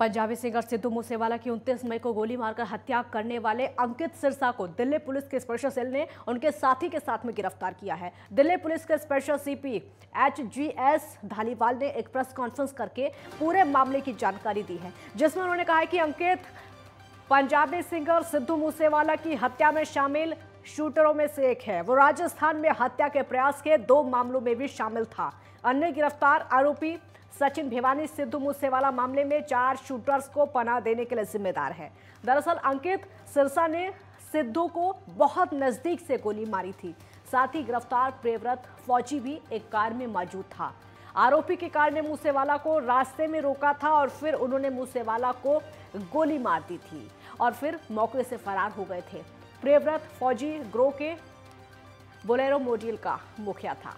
Punjabi singer Sidhu Moosewala की 29 मई को गोली मारकर हत्या करने वाले अंकित सिरसा को दिल्ली पुलिस के स्पेशल सेल ने उनके साथी के साथ में गिरफ़्तार किया है। दिल्ली पुलिस के special CP H G S Dhaliwal ने एक प्रेस कॉन्फ्रेंस करके पूरे मामले की जानकारी दी है, जिसमें उन्होंने कहा कि अंकित पंजाबी सिंगर सिद्धू मूसेवाला की हत्या में शामिल शूटरों में से एक है। वो राजस्थान में हत्या के प्रयास के दो मामलों में भी शामिल था। अन्य गिरफ़्तार आरोपी सचिन भिवानी, सिद्धू मूसेवाला मामले में चार शूटर्स को पनाह देने के लिए जिम्मेदार है। दरअसल अंकित सिरसा ने सिद्धू को बहुत नज़दीक से गोली मारी थी। साथ ही गिरफ़्तार प्रेव्रत फौजी भी एक कार में मौजूद था। आरोपी की कार ने मूसेवाला को रास्ते में रोका था और फिर उन्होंने मूसेवाला को गोली मार दी थी और फिर मौके से फरार हो गए थे। प्रेव्रत फौजी ग्रो के बोलेरो मोडियल का मुखिया था।